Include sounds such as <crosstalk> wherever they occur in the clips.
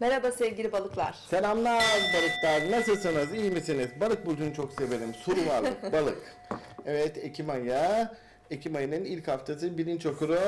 Merhaba sevgili balıklar. Selamlar balıklar. Nasılsınız? İyi misiniz? Balık burcunu çok severim. Suru varlık, <laughs> balık. Evet, Ekim ayı. Ekim ayının ilk haftası bilinç okuru.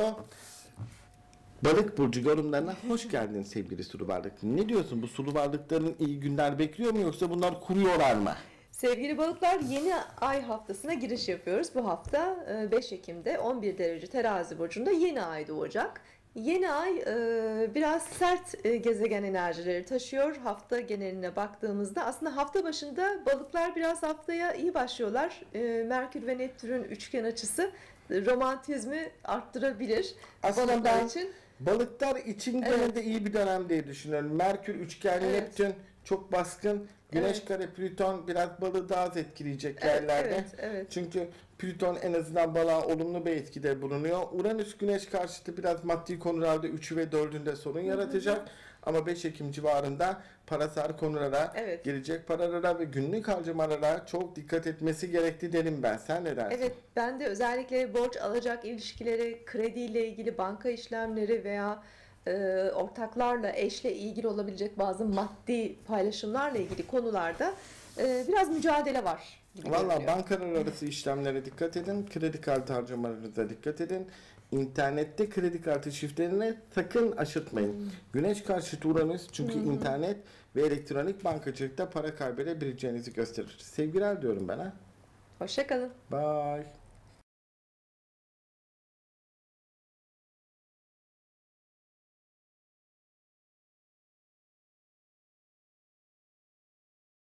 Balık burcu yorumlarına hoş geldin sevgili sulu varlık. Ne diyorsun? Bu sulu varlıkların iyi günler bekliyor mu yoksa bunlar kuruyorlar mı? Sevgili balıklar yeni ay haftasına giriş yapıyoruz. Bu hafta e, 5 Ekim'de 11 derece terazi burcunda yeni ay doğacak. Yeni ay e, biraz sert e, gezegen enerjileri taşıyor. Hafta geneline baktığımızda aslında hafta başında balıklar biraz haftaya iyi başlıyorlar. E, Merkür ve Neptün'ün üçgen açısı romantizmi arttırabilir Aslında ben için. balıklar için gene Evet. de iyi bir dönem diye düşünüyorum. Merkür üçgen, Evet. Neptün çok baskın. Güneş Evet. kare Plüton biraz balığı daha az etkileyecek Evet, yerlerde. evet, evet. Çünkü Plüton en azından balığa olumlu bir etkide bulunuyor. Uranüs güneş karşıtı biraz maddi konularda 3'ü ve 4'ünde sorun yaratacak. Ama 5 Ekim civarında parasal konulara, Evet. gelecek paralara ve günlük harcamalara çok dikkat etmesi gerekti derim ben. Sen ne dersin? Evet, ben de özellikle borç alacak ilişkileri, krediyle ilgili banka işlemleri veya e, ortaklarla, eşle ilgili olabilecek bazı maddi paylaşımlarla ilgili konularda e, biraz mücadele var. Valla bankalar arası işlemlere dikkat edin. Kredi kartı harcamalarınıza dikkat edin. İnternette kredi kartı şifrelerini sakın aşırtmayın. Hmm. Güneş karşıtı Uranüs çünkü internet ve elektronik bankacılıkta para kaybedebileceğinizi gösterir. Sevgiler diyorum ben ha. Hoşça kalın. Bye.